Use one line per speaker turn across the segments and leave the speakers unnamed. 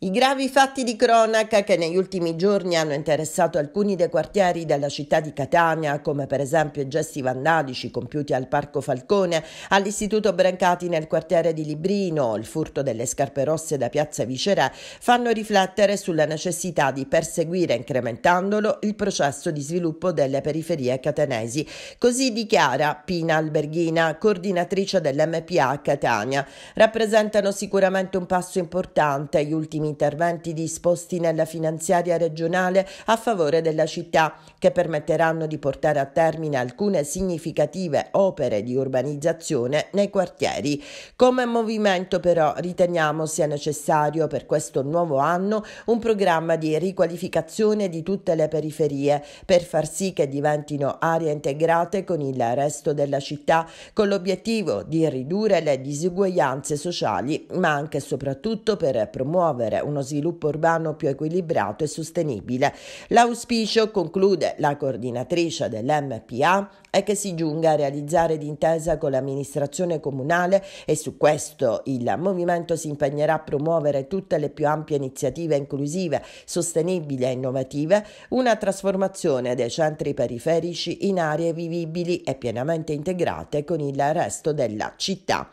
I gravi fatti di cronaca che negli ultimi giorni hanno interessato alcuni dei quartieri della città di Catania, come per esempio i gesti vandalici compiuti al Parco Falcone, all'Istituto Brancati nel quartiere di Librino, il furto delle scarpe rosse da Piazza Viceré, fanno riflettere sulla necessità di perseguire incrementandolo il processo di sviluppo delle periferie catanesi. Così dichiara Pina Alberghina, coordinatrice dell'MPA Catania. Rappresentano sicuramente un passo importante gli ultimi interventi disposti nella finanziaria regionale a favore della città, che permetteranno di portare a termine alcune significative opere di urbanizzazione nei quartieri. Come movimento però riteniamo sia necessario per questo nuovo anno un programma di riqualificazione di tutte le periferie per far sì che diventino aree integrate con il resto della città con l'obiettivo di ridurre le disuguaglianze sociali ma anche e soprattutto per promuovere uno sviluppo urbano più equilibrato e sostenibile. L'auspicio, conclude la coordinatrice dell'MPA, è che si giunga a realizzare d'intesa con l'amministrazione comunale e su questo il movimento si impegnerà a promuovere tutte le più ampie iniziative inclusive, sostenibili e innovative, una trasformazione dei centri periferici in aree vivibili e pienamente integrate con il resto della città.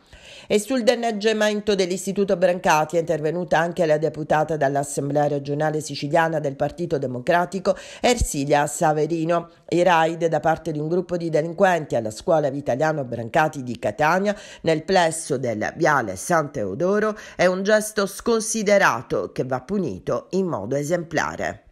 E sul danneggiamento dell'Istituto Brancati è intervenuta anche la deputata dall'Assemblea regionale siciliana del Partito Democratico, Ersilia Saverino. I raid da parte di un gruppo di delinquenti alla scuola Vitaliano Brancati di Catania, nel plesso del Viale San Teodoro, è un gesto sconsiderato che va punito in modo esemplare.